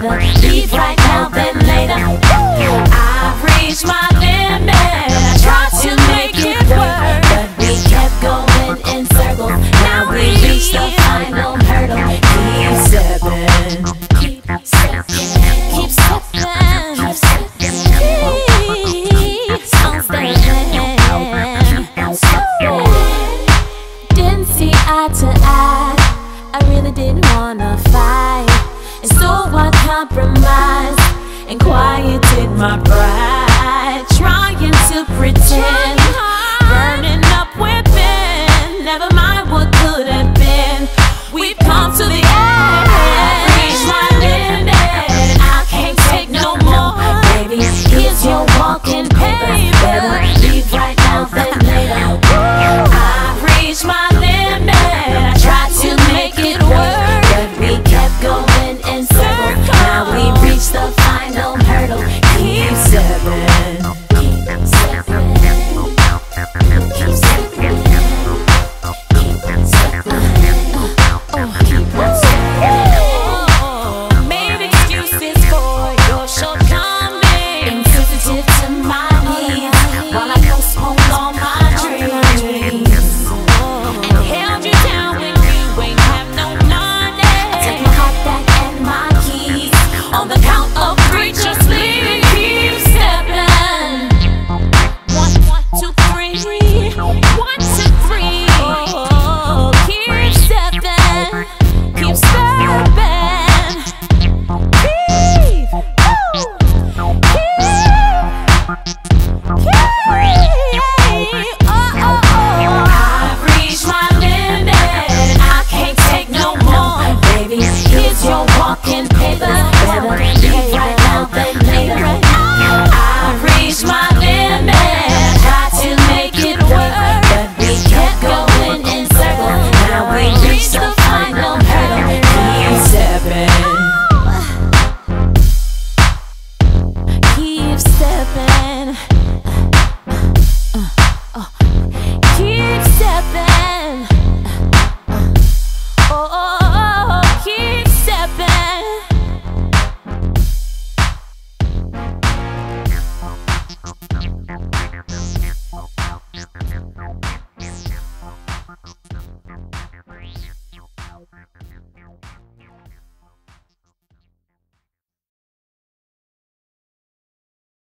together. Leave right now, then later. I've reached my limit. I tried to make it work, but we kept going in circles. Now we reached the final hurdle. Keep stepping. Keep stepping. Keep stepping. Keep stepping. Keep. Didn't see eye to eye. I really didn't wanna fight. And so I compromised and quieted my pride.